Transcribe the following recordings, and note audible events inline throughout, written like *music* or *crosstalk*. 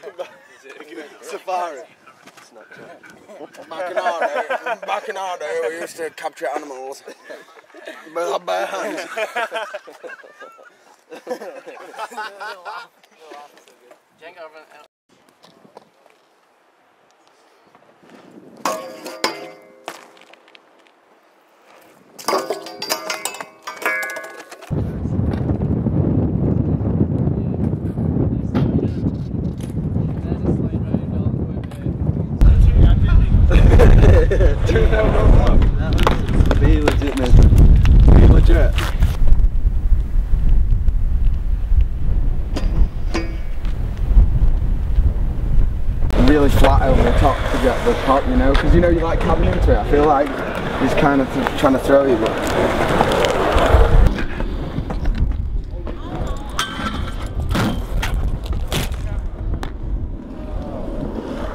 *laughs* Safari. Back in our day, back in our day, we used to capture animals with our bare hands. Be Flat over the top to get the top, you know, because you know you like cabin into it. I feel like he's kind of trying to throw you, but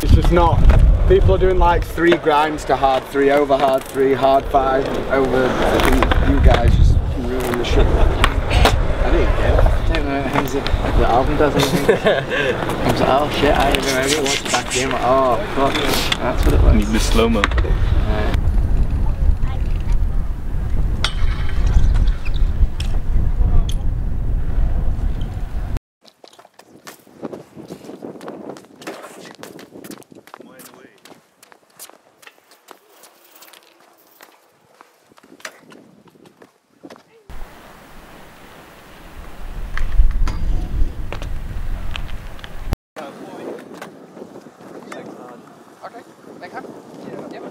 It's just not. People are doing like three grinds to hard three, over hard three, hard five, over. I think you guys just ruin the shit. I didn't it. I don't know how the, the album does anything. I was like, oh shit, I even remember it once back in. Like, oh fuck, that's what it was. Need the slow mo. Okay, back up. Yep.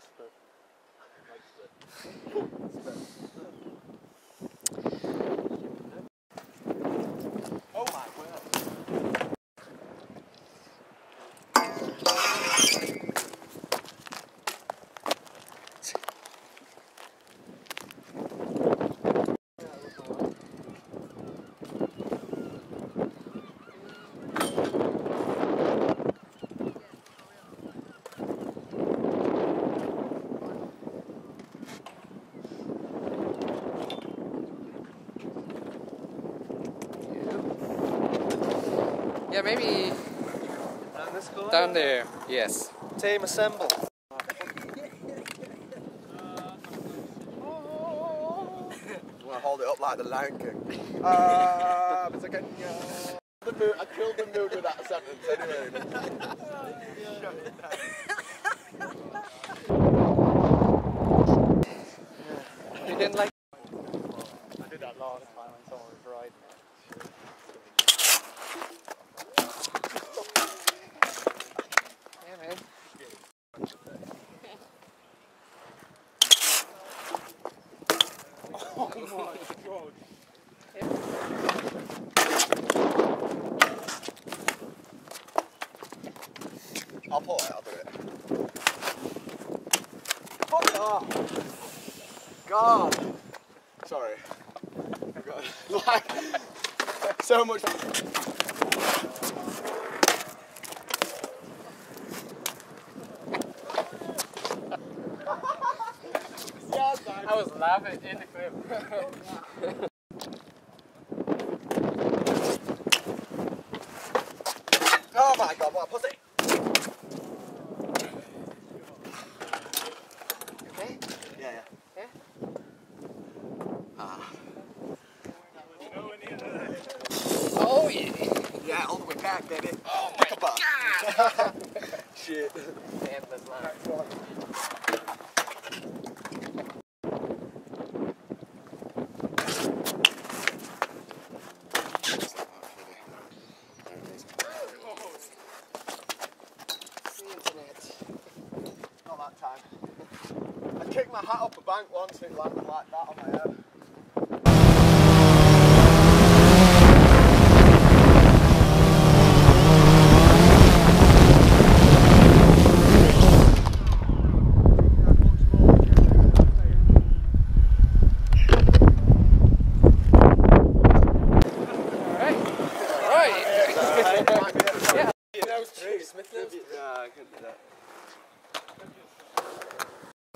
Yeah, *laughs* maybe down there. Yes. Team assemble. *laughs* Want to hold it up like the Lion King? Ah, it's okay. The mood, I killed the mood with that sentence anyway. *laughs* *laughs* You didn't like. I did that last time when someone was riding it. Yeah, man. I'll pull it, I'll do it. Fuck off! God! Sorry. God. *laughs* Like, so much. *laughs* I was laughing in the clip. *laughs* Oh my god, what a pussy! Okay. Yeah, yeah. Yeah? Ah. Oh yeah. Yeah, all the way back, baby. Oh my god! *laughs* Shit. Endless line. The internet. Not that time. I kicked picked my hat up a bank once and it landed like that on my head.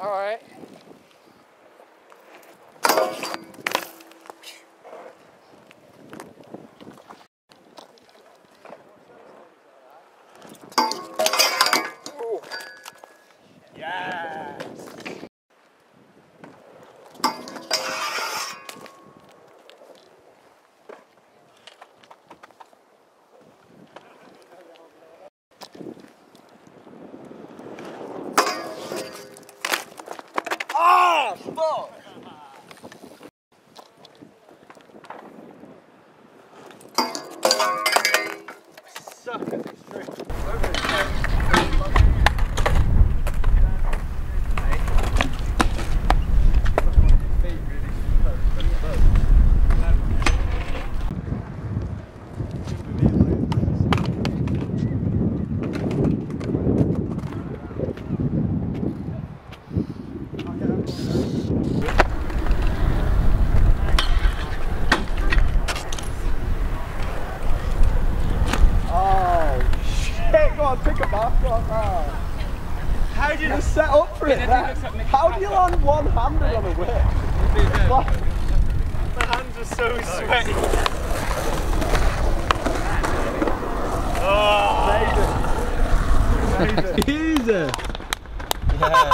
Alright. Oh shit, go on, pick a mark on that. How do you just set up for it then? How do you land one handed on a whip? My hands are so sweaty. Amazing. Amazing. *laughs* Easy. Yeah.